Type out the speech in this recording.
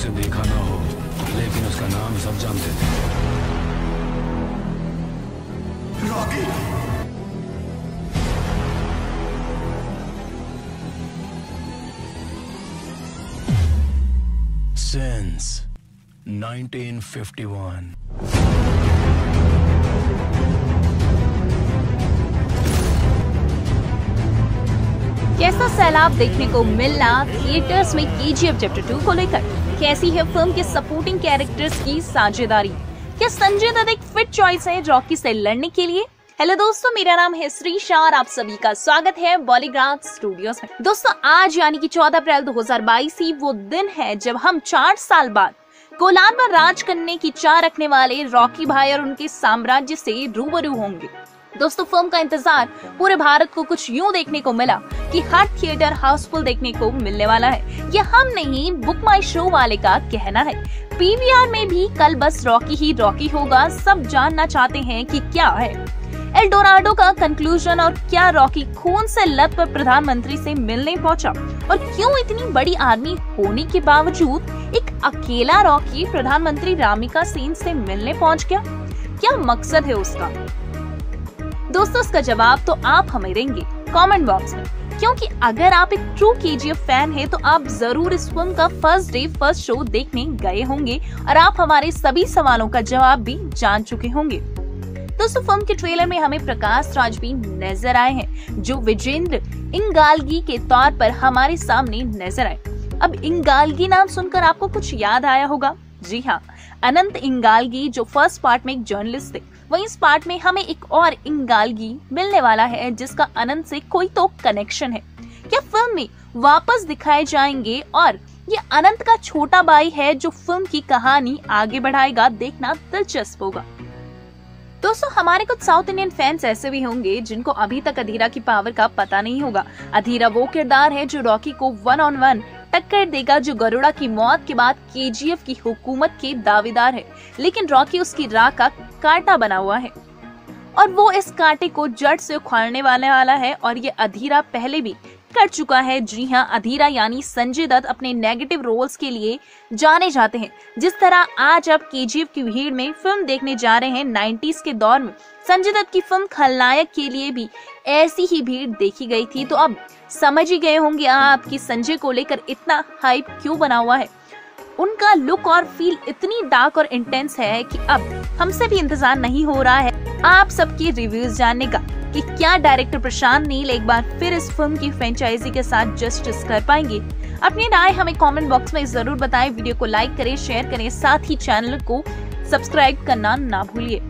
उसे देखा ना हो। लेकिन उसका नाम सब जानते थे। रॉकी! Since 1951. कैसा सैलाब देखने को मिलना थिएटर्स में केजीएफ चैप्टर टू को लेकर। कैसी है फ़िल्म के सपोर्टिंग कैरेक्टर्स की साझेदारी। क्या संजय दत्त एक फिट चॉइस है रॉकी से लड़ने के लिए? हेलो दोस्तों, मेरा नाम है श्रीशा और आप सभी का स्वागत है बॉलीग्राफ स्टूडियोज में। दोस्तों, आज यानी कि 14 अप्रैल 2022 ही वो दिन है जब हम चार साल बाद कोलार पर राज करने की चाह रखने वाले रॉकी भाई और उनके साम्राज्य से रूबरू होंगे। दोस्तों, फ़िल्म का इंतज़ार पूरे भारत को कुछ यूँ देखने को मिला कि हर थिएटर हाउसफुल देखने को मिलने वाला है। ये हम नहीं बुक माई शो वाले का कहना है। पीवीआर में भी कल बस रॉकी ही रॉकी होगा। सब जानना चाहते हैं कि क्या है। एल डोराडो का कंक्लूजन और क्या रॉकी खून से लत पर प्रधानमंत्री से मिलने पहुँचा? और क्यों इतनी बड़ी आर्मी होने के बावजूद एक अकेला रॉकी प्रधानमंत्री रामिका सेन से मिलने पहुँच गया? क्या मकसद है उसका? दोस्तों, इसका जवाब तो आप हमें देंगे कमेंट बॉक्स में। क्योंकि अगर आप एक ट्रू के फ़ैन है तो आप ज़रूर इस फ़िल्म का फ़र्स्ट डे फ़र्स्ट शो देखने गए होंगे और आप हमारे सभी सवालों का जवाब भी जान चुके होंगे। दोस्तों फ़िल्म के ट्रेलर में हमें प्रकाश राज भी नज़र आए हैं, जो विजेंद्र इंगालगी के तौर पर हमारे सामने नज़र आए। अब इंगालगी नाम सुनकर आपको कुछ याद आया होगा? जी हाँ अनंत इंगालगी, जो फ़र्स्ट पार्ट में एक जर्नलिस्ट थे। वहीं इस पार्ट में हमें एक और इंगालगी मिलने वाला है, जिसका अनंत से कोई तो कनेक्शन है। क्या फ़िल्म में वापस दिखाए जाएँगे और ये अनंत का छोटा भाई है, जो फ़िल्म की कहानी आगे बढ़ाएगा, देखना दिलचस्प होगा। दोस्तों, हमारे कुछ साउथ इंडियन फैंस ऐसे भी होंगे, जिनको अभी तक अधीरा की पावर का पता नहीं होगा। अधीरा वो किरदार है, जो रॉकी को वन ऑन वन टक्कर देगा जो गरुड़ा की मौत के बाद केजीएफ की हुकूमत के दावेदार है। लेकिन रॉकी उसकी राह का कांटा बना हुआ है। और वो इस कांटे को जड़ से उखाड़ने वाले वाला है और ये अधीरा पहले भी कर चुका है। जी हाँ अधीरा यानी संजय दत्त अपने नेगेटिव रोल्स के लिए जाने जाते हैं। जिस तरह आज आप केजीएफ की भीड़ में फ़िल्म देखने जा रहे हैं 90s के दौर में, संजय दत्त की फ़िल्म खलनायक के लिए भी ऐसी ही भीड़ देखी गई थी। तो अब समझ ही गए होंगे आप कि संजय को लेकर इतना हाइप क्यों बना हुआ है। उनका लुक और फील इतनी डार्क और इंटेंस है कि अब हमसे भी इंतज़ार नहीं हो रहा है। आप सबके रिव्यूज़ जानने का कि क्या डायरेक्टर प्रशांत नील एक बार फिर इस फ़िल्म की फ्रेंचाइजी के साथ जस्टिस कर पाएँगे? अपनी राय हमें कमेंट बॉक्स में ज़रूर बताएँ। वीडियो को लाइक करें शेयर करें। साथ ही चैनल को सब्सक्राइब करना ना भूलिए।